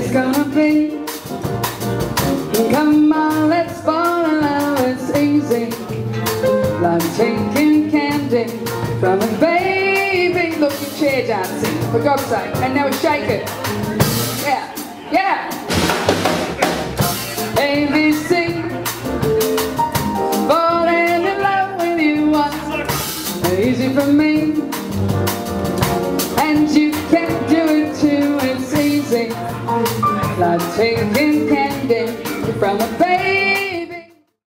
it's gonna be. Come on, let's fall in love, it's easy. Like taking candy from a baby. Look, chair dancing, for God's sake. And now shake it. Yeah, yeah. ABC. Falling in love with you once. Easy for me. Like taking candy from a baby.